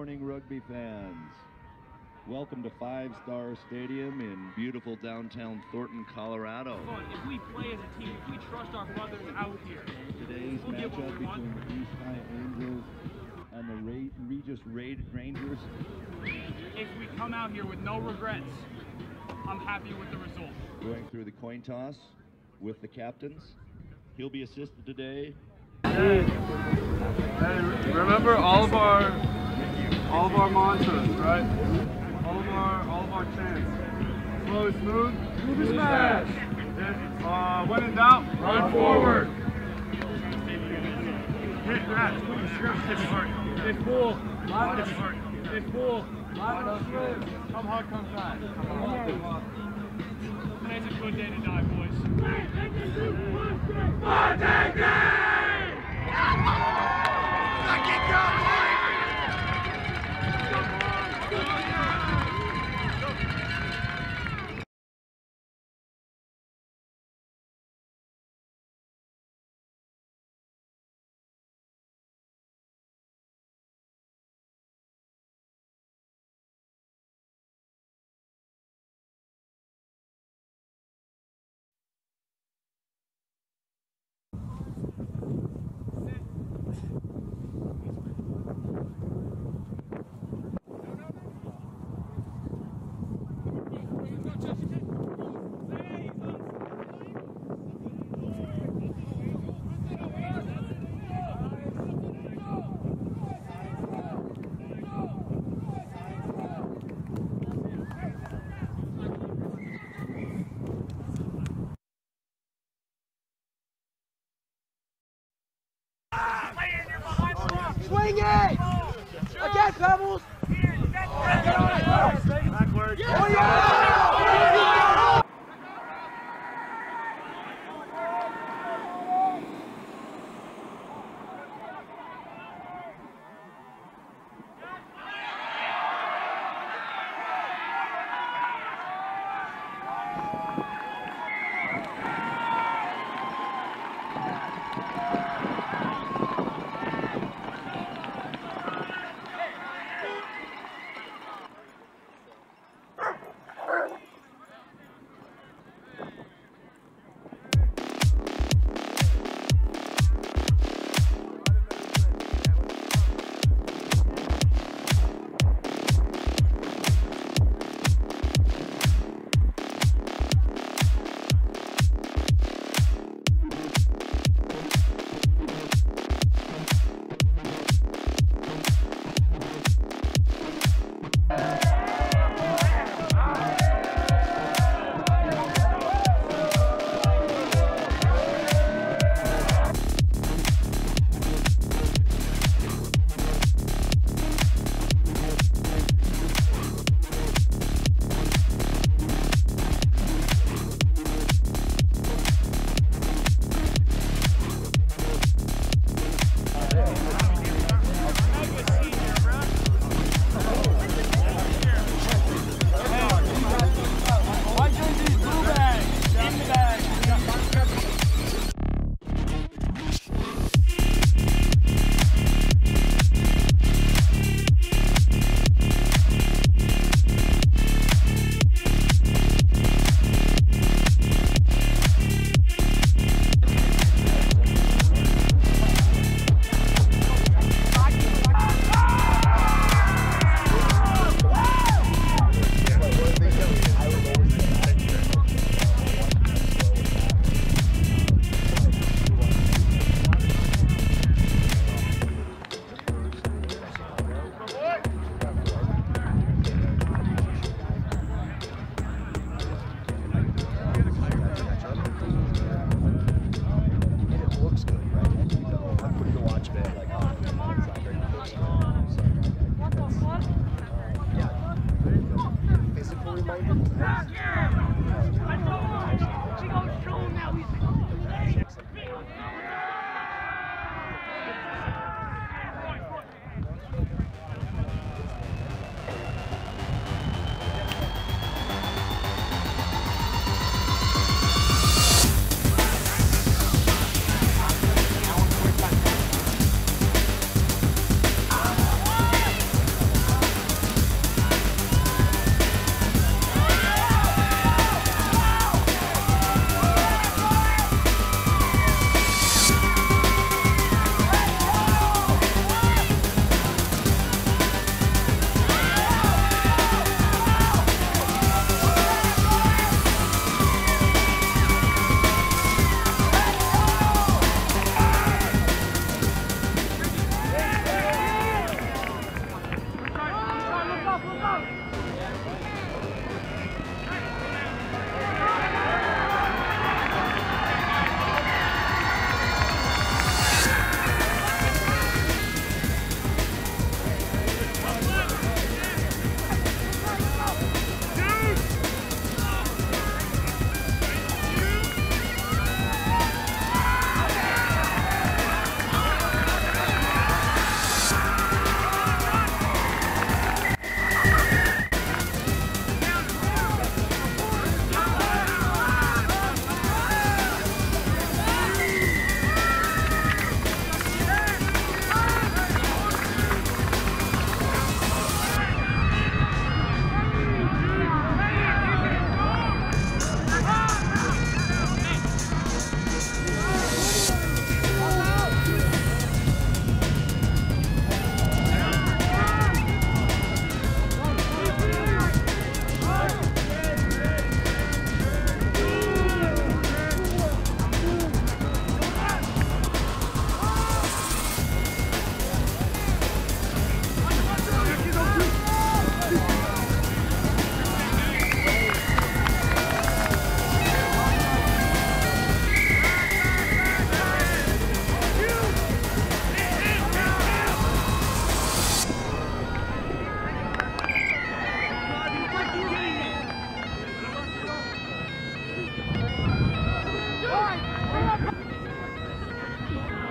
morning, rugby fans. Welcome to Five Star Stadium in beautiful downtown Thornton, Colorado. If we play as a team, if we trust our brothers out here, Today's We'll matchup we between the East High Angels and the Ra- Regis Ra- Rangers. if we come out here with no regrets, I'm happy with the result. Going through the coin toss with the captains. He'll be assisted today. Hey, remember all of our all of our mantras, right? All of our all of our chants. Slow is smooth, smooth is smash. Uh, when in doubt, run forward. Hit that, please. Hit hard. Hit full. Hit full. Come hard, come fast. Today's a good day to die, boys. Swing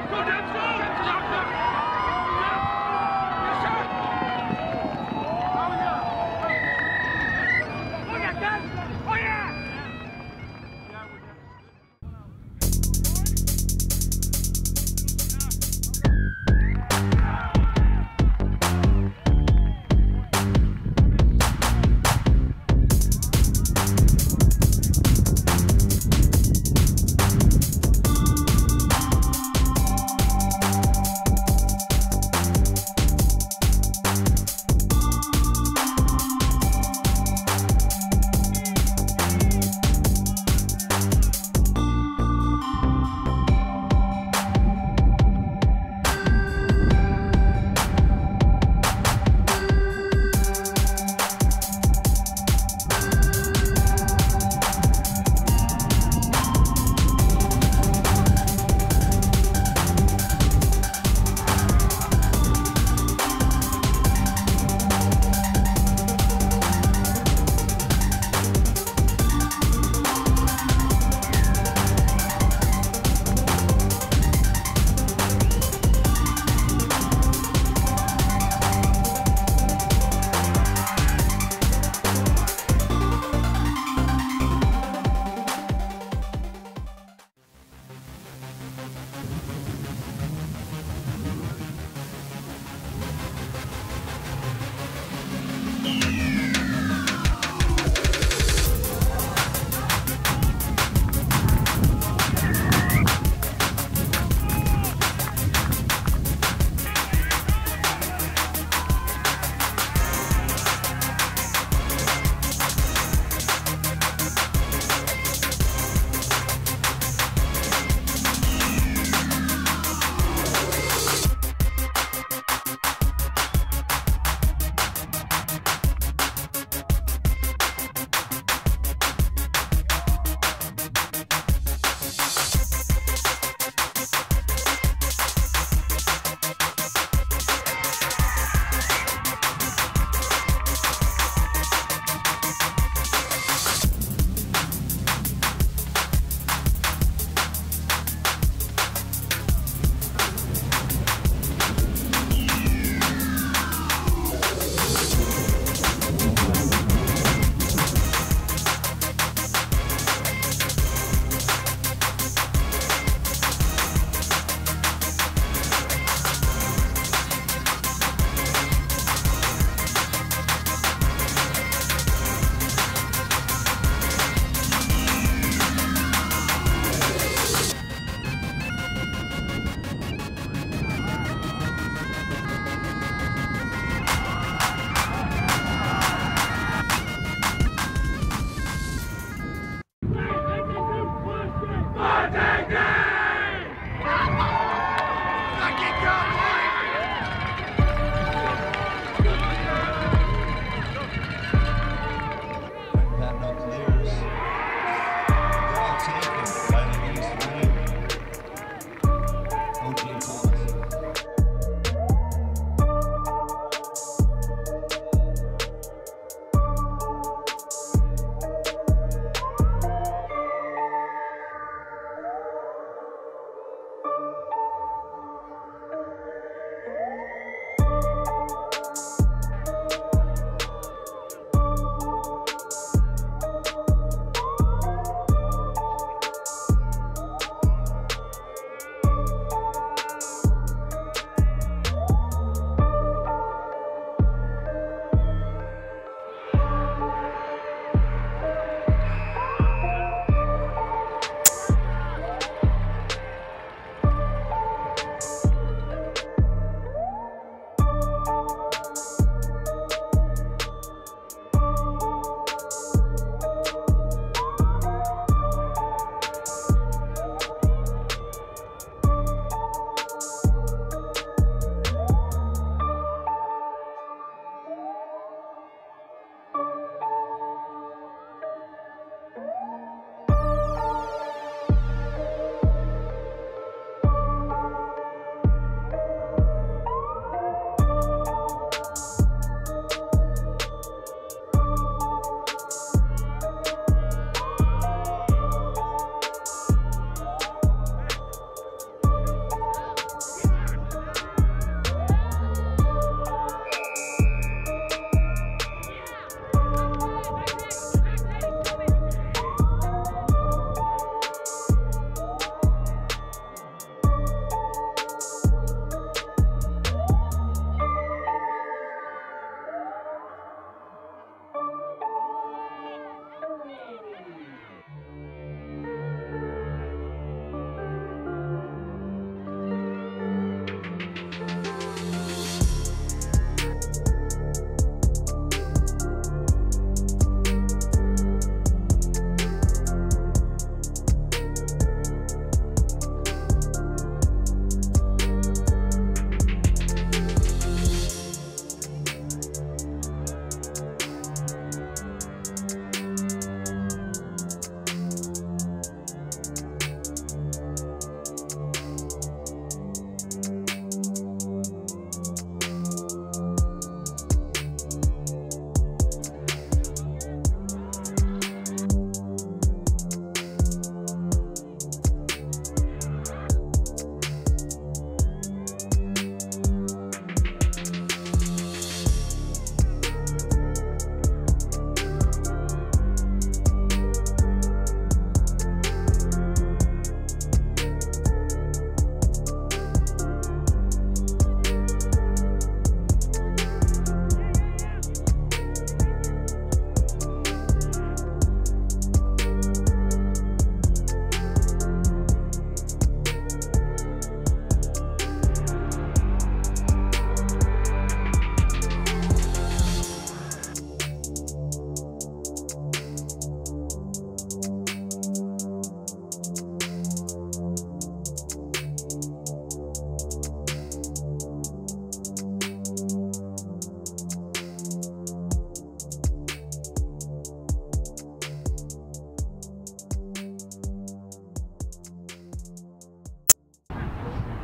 Go, Dempsey!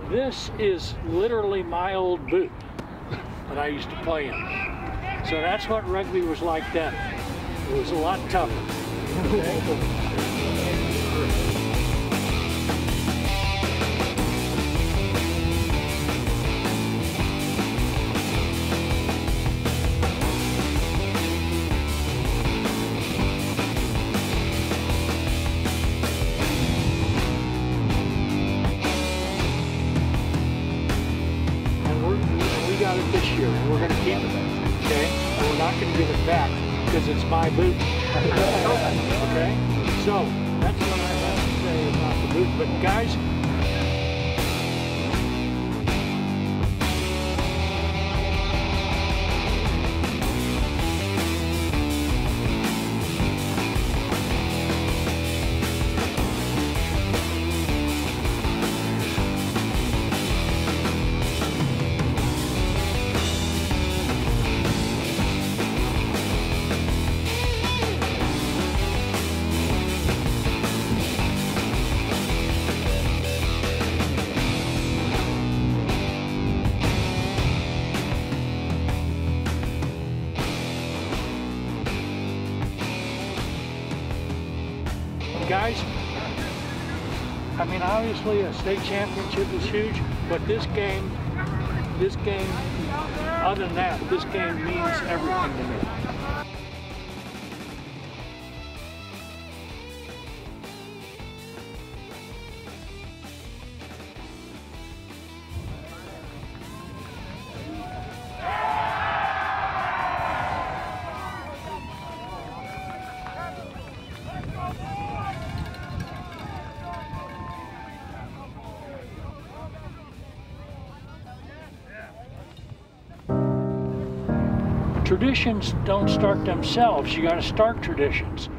This is literally my old boot that I used to play in. So that's what rugby was like then. It was a lot tougher. year, and we're going to keep it. Okay, and we're not going to give it back because it's my boot. okay, so that's what I have to say about the boot. But guys, obviously a state championship is huge, but this game, this game, other than that, this game means everything to me. Traditions don't start themselves. You got to start traditions.